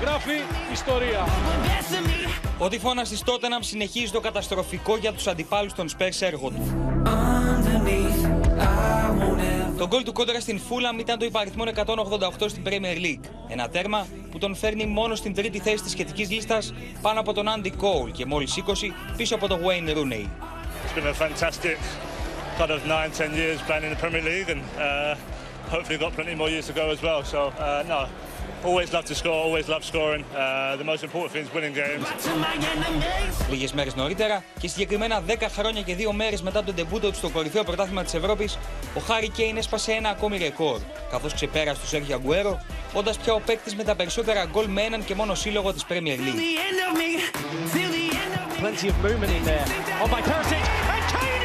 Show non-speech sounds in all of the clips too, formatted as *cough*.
γράφει ιστορία. Ο τυφώνας της Τότεναμ συνεχίζεις το καταστροφικό για τους αντιπάλους των Spurs έργο του. Το γκολ του κόντρα στην Φούλαμ ήταν το υπαριθμό 188 στην Premier League. Ένα τέρμα που τον φέρνει μόνο στην τρίτη θέση της σχετικής λίστας πάνω από τον Andy Cole και μόλις 20 πίσω από τον Wayne Rooney. It's been a fantastic kind of nine, ten years playing in the Premier League, and uh, hopefully got plenty more years to go as well. So uh, no, always love to score, always love scoring. Uh, the most important thing is winning games. Λίγες μέρες νωρίτερα και συγκεκριμένα 10 χρόνια και 2 μέρες μετά τον τεμπούτο του στο κορυφαίο πρωτάθλημα της Ευρώπης, ο Χάρι Κέιν έσπασε ένα ακόμη ρεκόρ, καθώς ξεπέρασε τον Σέργιο Αγκουέρο, όντας πια ο παίκτης με τα περισσότερα γκολ με έναν και μόνο σύλλογο της Premier League. Plenty of movement in there. On by Perisic, and Kane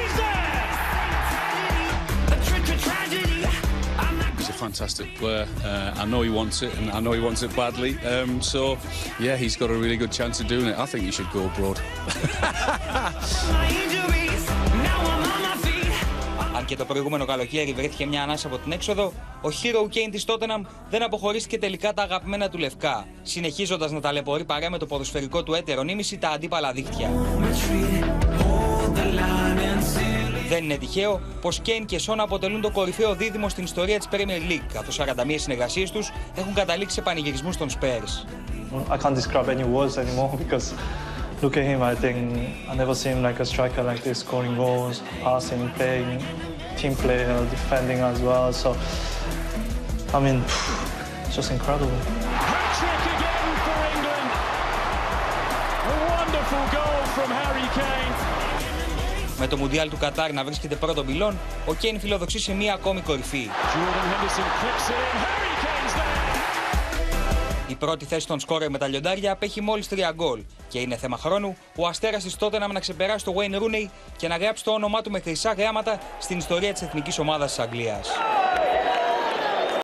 fantastic player. Uh, I know he wants it, and I know he wants it badly. Um, so, yeah, he's got a really good chance of doing it. I think he should go abroad. *laughs* Αν και το προηγούμενο καλοκαίρι βρέθηκε μια ανάσα από την έξοδο, ο Hero Kane της Tottenham δεν αποχωρίστηκε τελικά τα αγαπημένα του λευκά, συνεχίζοντας να ταλαιπωρεί παρέα με το ποδοσφαιρικό του έτερο νήμιση τα αντίπαλα δίχτυα. Δεν είναι τυχαίο πως Kane και Son αποτελούν το κορυφαίο δίδυμο στην ιστορία της Premier League, καθώς 41 συνεργασίες τους έχουν καταλήξει σε πανηγυρισμούς των Spurs. I can't describe any words anymore because look at him. I think I never seen like a striker like this scoring goals, passing, playing, team player, defending as well. So I mean, it's just incredible. Hat-trick again for England. A wonderful goal from Harry Kane. Με το Μουντιάλ του Κατάρ να βρίσκεται πρώτο μιλόν, ο Κέιν φιλοδοξεί σε μία ακόμη κορυφή. Jordan Henderson clips it in. Harry Kane's there. Η πρώτη θέση των σκόρερ με τα λιοντάρια απέχει μόλις 3 γκολ και είναι θέμα χρόνου ο αστέρας της τότε να ξεπεράσει το Wayne Rooney και να γράψει το όνομά του με χρυσά γράμματα στην ιστορία της εθνικής ομάδας της Αγγλίας.